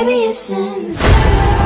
Maybe it's in.